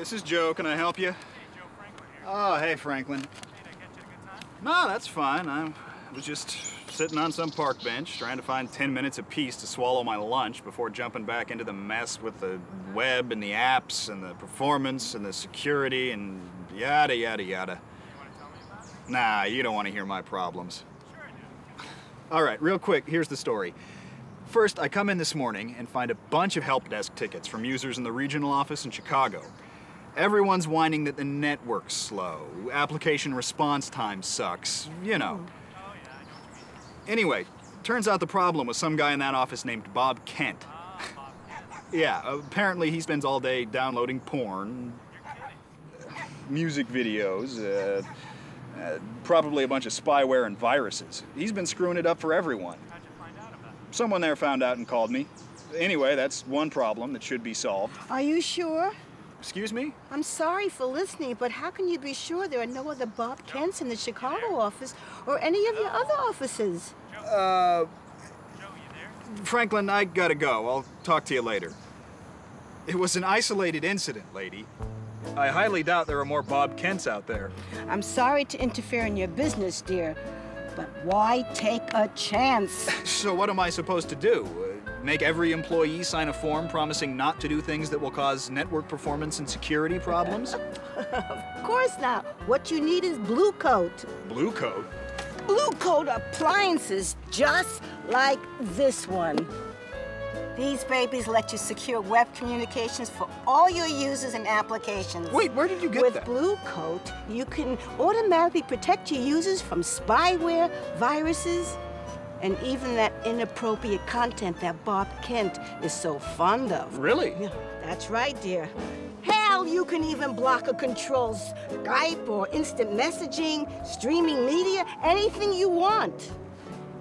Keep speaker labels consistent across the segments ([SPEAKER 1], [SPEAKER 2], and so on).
[SPEAKER 1] This is Joe. Can I help you? hey franklin Oh, hey, Franklin. No, that's fine. I was just sitting on some park bench trying to find 10 minutes peace to swallow my lunch before jumping back into the mess with the web and the apps and the performance and the security and yada, yada, yada. You Nah, you don't want to hear my problems. Sure I do. All right, real quick, here's the story. First, I come in this morning and find a bunch of help desk tickets from users in the regional office in Chicago. Everyone's whining that the network's slow, application response time sucks, you know. Anyway, turns out the problem was some guy in that office named Bob Kent. yeah, apparently he spends all day downloading porn, music videos, uh, uh, probably a bunch of spyware and viruses. He's been screwing it up for everyone. Someone there found out and called me. Anyway, that's one problem that should be solved.
[SPEAKER 2] Are you sure?
[SPEAKER 1] Excuse me?
[SPEAKER 2] I'm sorry for listening, but how can you be sure there are no other Bob Kents in the Chicago office or any of your other offices?
[SPEAKER 1] Uh, Franklin, I gotta go. I'll talk to you later. It was an isolated incident, lady. I highly doubt there are more Bob Kents out there.
[SPEAKER 2] I'm sorry to interfere in your business, dear, but why take a chance?
[SPEAKER 1] So what am I supposed to do? Make every employee sign a form promising not to do things that will cause network performance and security problems?
[SPEAKER 2] of course not. What you need is Blue Coat.
[SPEAKER 1] Blue Coat?
[SPEAKER 2] Blue Coat appliances just like this one. These babies let you secure web communications for all your users and applications.
[SPEAKER 1] Wait, where did you get
[SPEAKER 2] With
[SPEAKER 1] that?
[SPEAKER 2] Blue Coat, you can automatically protect your users from spyware, viruses, and even that inappropriate content that Bob Kent is so fond of.
[SPEAKER 1] Really?
[SPEAKER 2] Yeah, that's right, dear. Hell, you can even block or control Skype or instant messaging, streaming media, anything you want.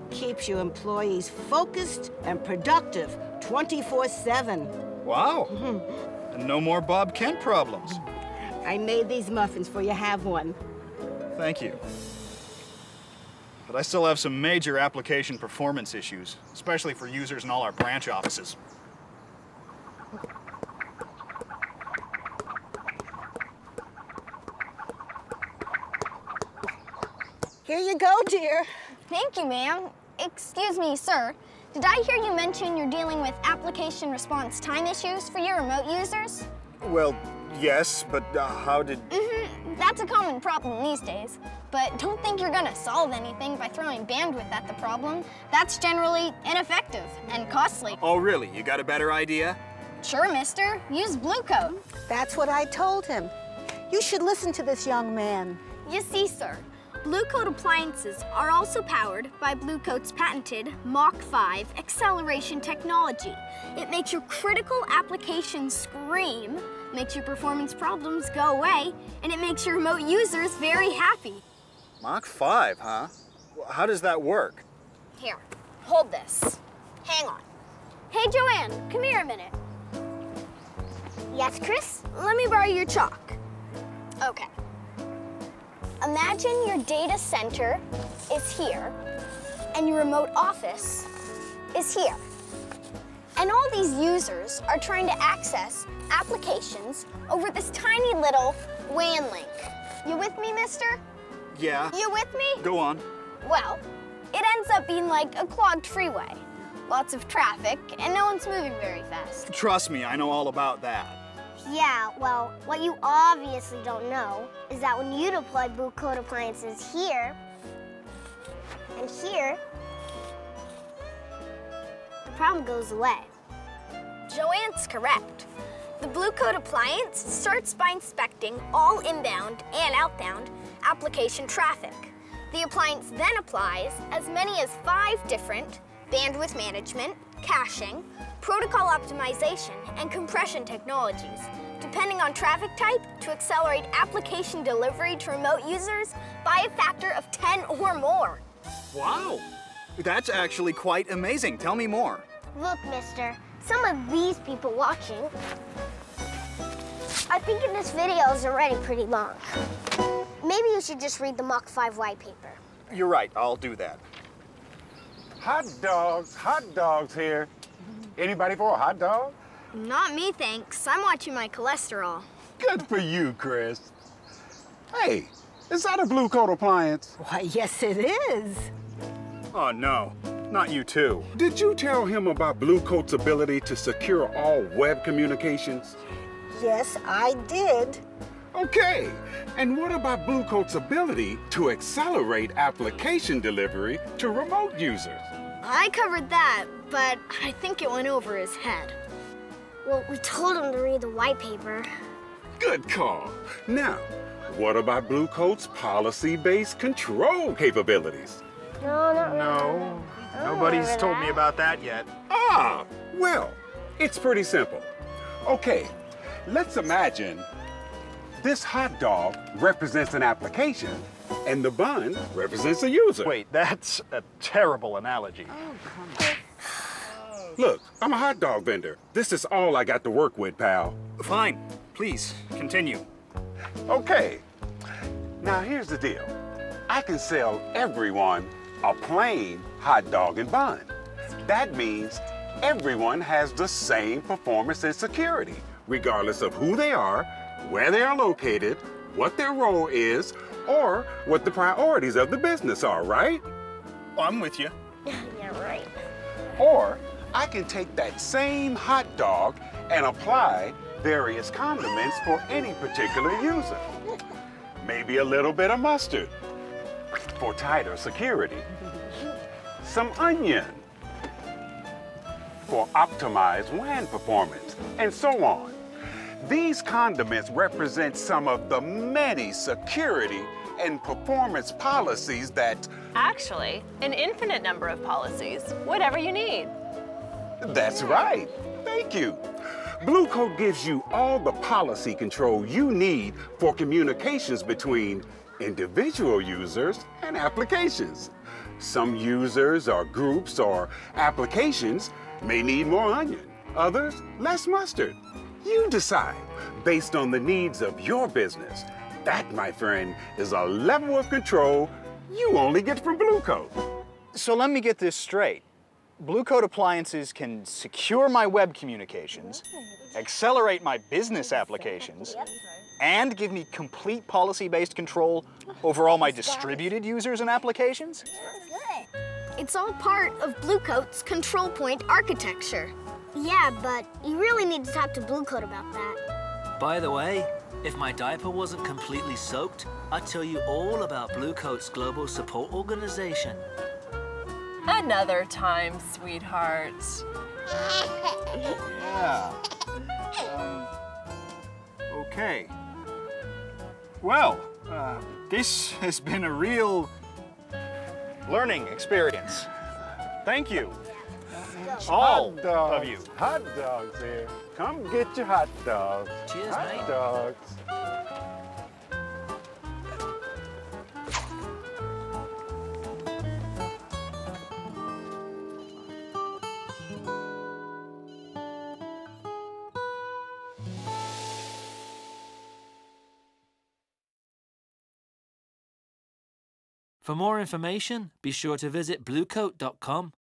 [SPEAKER 2] Keeps your employees focused and productive 24-7.
[SPEAKER 1] Wow. Mm-hmm. And no more Bob Kent problems.
[SPEAKER 2] I made these muffins for you. Have one.
[SPEAKER 1] Thank you. But I still have some major application performance issues, especially for users in all our branch offices.
[SPEAKER 2] Here you go, dear.
[SPEAKER 3] Thank you, ma'am. Excuse me, sir. Did I hear you mention you're dealing with application response time issues for your remote users?
[SPEAKER 1] Well, yes, but uh, how did...
[SPEAKER 3] Mm-hmm. That's a common problem these days. But don't think you're gonna solve anything by throwing bandwidth at the problem. That's generally ineffective and costly.
[SPEAKER 1] Oh, really? You got a better idea?
[SPEAKER 3] Sure, mister. Use Blue Coat.
[SPEAKER 2] That's what I told him. You should listen to this young man.
[SPEAKER 3] You see, sir, Blue Coat appliances are also powered by Blue Coat's patented Mach 5 acceleration technology. It makes your critical applications scream, makes your performance problems go away, and it makes your remote users very happy.
[SPEAKER 1] Mach 5, huh? How does that work?
[SPEAKER 3] Here, hold this. Hang on. Hey, Joanne, come here a minute. Yes, Chris? Let me borrow your chalk. Okay. Imagine your data center is here and your remote office is here. And all these users are trying to access applications over this tiny little WAN link. You with me, mister?
[SPEAKER 1] Yeah.
[SPEAKER 3] You with me?
[SPEAKER 1] Go on.
[SPEAKER 3] Well, it ends up being like a clogged freeway. Lots of traffic, and no one's moving very fast.
[SPEAKER 1] Trust me, I know all about that.
[SPEAKER 4] Yeah, well, what you obviously don't know is that when you deploy Blue Coat appliances here and here, the problem goes away.
[SPEAKER 3] Joanne's correct. The Blue Coat appliance starts by inspecting all inbound and outbound application traffic. The appliance then applies as many as five different bandwidth management, caching, protocol optimization, and compression technologies, depending on traffic type, to accelerate application delivery to remote users by a factor of 10 or more.
[SPEAKER 1] Wow. That's actually quite amazing. Tell me more.
[SPEAKER 4] Look, mister, some of these people watching, I think this video is already pretty long. Maybe you should just read the Mach 5 white paper.
[SPEAKER 1] You're right, I'll do that.
[SPEAKER 5] Hot dogs, hot dogs here. Anybody for a hot dog?
[SPEAKER 3] Not me, thanks. I'm watching my cholesterol.
[SPEAKER 5] Good for you, Chris. Hey, is that a Blue Coat appliance?
[SPEAKER 2] Why, yes, it is.
[SPEAKER 1] Oh, no. Not you too.
[SPEAKER 5] Did you tell him about Blue Coat's ability to secure all web communications?
[SPEAKER 2] Yes, I did.
[SPEAKER 5] Okay, and what about Blue Coat's ability to accelerate application delivery to remote users?
[SPEAKER 3] I covered that, but I think it went over his head.
[SPEAKER 4] Well, we told him to read the white paper.
[SPEAKER 5] Good call. Now, what about Blue Coat's policy-based control capabilities?
[SPEAKER 4] No, not
[SPEAKER 1] No. Nobody's
[SPEAKER 4] remember
[SPEAKER 1] told me about that yet.
[SPEAKER 5] Ah, well, it's pretty simple. Okay, let's imagine this hot dog represents an application and the bun represents a user.
[SPEAKER 1] Wait, that's a terrible analogy. Oh, come on.
[SPEAKER 5] Look, I'm a hot dog vendor. This is all I got to work with, pal.
[SPEAKER 1] Fine. Please, continue.
[SPEAKER 5] Okay, now here's the deal. I can sell everyone a plain hot dog and bun. That means everyone has the same performance and security, regardless of who they are, where they are located, what their role is, or what the priorities of the business are, right?
[SPEAKER 1] Oh, I'm with you.
[SPEAKER 4] Yeah, right.
[SPEAKER 5] Or I can take that same hot dog and apply various condiments for any particular user. Maybe a little bit of mustard for tighter security. Some onion for optimized WAN performance, and so on. These condiments represent some of the many security and performance policies that
[SPEAKER 6] Actually, an infinite number of policies, whatever you need.
[SPEAKER 5] That's right. Thank you. Blue Coat gives you all the policy control you need for communications between individual users and applications. Some users or groups or applications may need more onion, others less mustard. You decide based on the needs of your business. That, my friend, is a level of control you only get from Blue Coat.
[SPEAKER 1] So let me get this straight. Blue Coat appliances can secure my web communications, accelerate my business applications, and give me complete policy-based control over all my distributed users and applications?
[SPEAKER 3] It's all part of Blue Coat's control point architecture.
[SPEAKER 4] Yeah, but you really need to talk to Blue Coat about that.
[SPEAKER 7] By the way, if my diaper wasn't completely soaked, I'd tell you all about Blue Coat's global support organization.
[SPEAKER 6] Another time, sweetheart.
[SPEAKER 1] Yeah. Um, okay. Well, uh, this has been a real learning experience. Thank you. All
[SPEAKER 5] Hot dogs.
[SPEAKER 1] of you.
[SPEAKER 5] Hot dogs here. Come get your hot dogs.
[SPEAKER 7] Cheers,
[SPEAKER 5] hot
[SPEAKER 7] mate.
[SPEAKER 5] dogs.
[SPEAKER 7] For more information, be sure to visit bluecoat.com